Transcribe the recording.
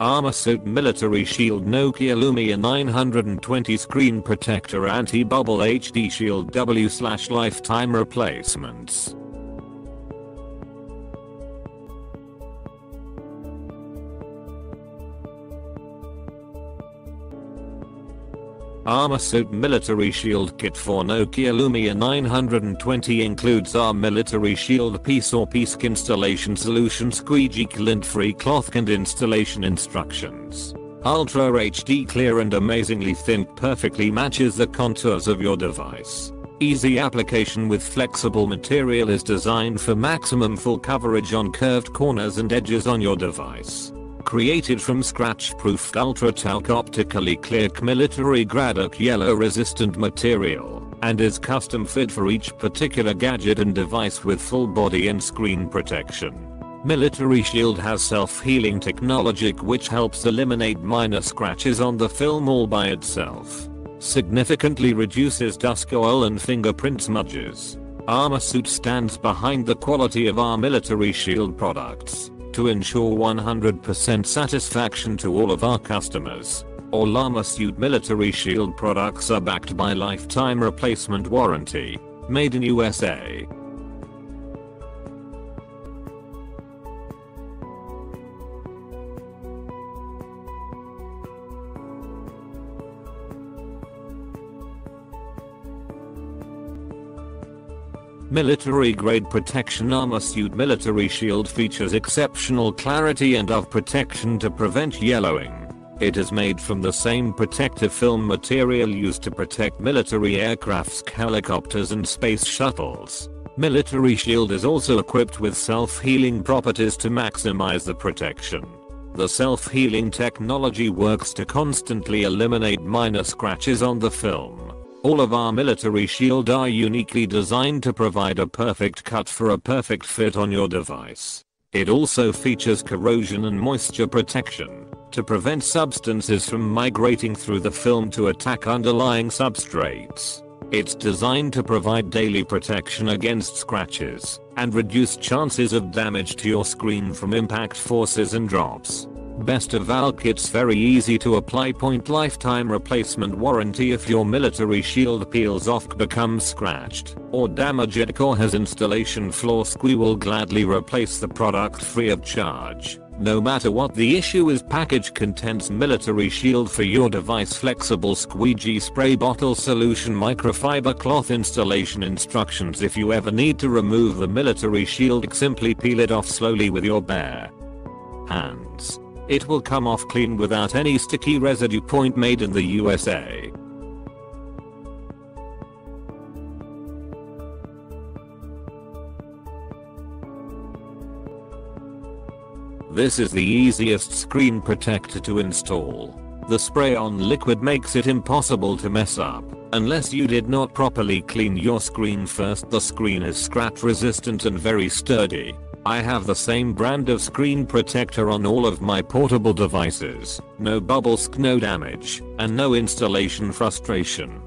Armor Suit Military Shield Nokia Lumia 920 Screen Protector Anti-Bubble HD Shield W slash Lifetime Replacements Armor Suit Military Shield Kit for Nokia Lumia 920 includes our Military Shield piece or piece installation solution squeegee lint free cloth and installation instructions. Ultra HD clear and amazingly thin perfectly matches the contours of your device. Easy application with flexible material is designed for maximum full coverage on curved corners and edges on your device created from scratch-proof ultra-talc optically clear military grade yellow resistant material and is custom fit for each particular gadget and device with full body and screen protection. Military Shield has self-healing technology which helps eliminate minor scratches on the film all by itself. Significantly reduces dust oil and fingerprint smudges. Armor Suit stands behind the quality of our Military Shield products to ensure 100% satisfaction to all of our customers. All Armor Suit Military Shield products are backed by lifetime replacement warranty. Made in USA. Military grade protection armor suit military shield features exceptional clarity and of protection to prevent yellowing. It is made from the same protective film material used to protect military aircrafts, helicopters and space shuttles. Military shield is also equipped with self-healing properties to maximize the protection. The self-healing technology works to constantly eliminate minor scratches on the film. All of our military shield are uniquely designed to provide a perfect cut for a perfect fit on your device. It also features corrosion and moisture protection to prevent substances from migrating through the film to attack underlying substrates. It's designed to provide daily protection against scratches and reduce chances of damage to your screen from impact forces and drops. Best of all kit's very easy to apply point lifetime replacement warranty if your military shield peels off becomes scratched or damaged or has installation flaws we will gladly replace the product free of charge. No matter what the issue is package contains military shield for your device flexible squeegee spray bottle solution microfiber cloth installation instructions if you ever need to remove the military shield simply peel it off slowly with your bare hands. It will come off clean without any sticky residue point made in the USA. This is the easiest screen protector to install. The spray-on liquid makes it impossible to mess up. Unless you did not properly clean your screen first the screen is scratch resistant and very sturdy. I have the same brand of screen protector on all of my portable devices, no bubbles no damage, and no installation frustration.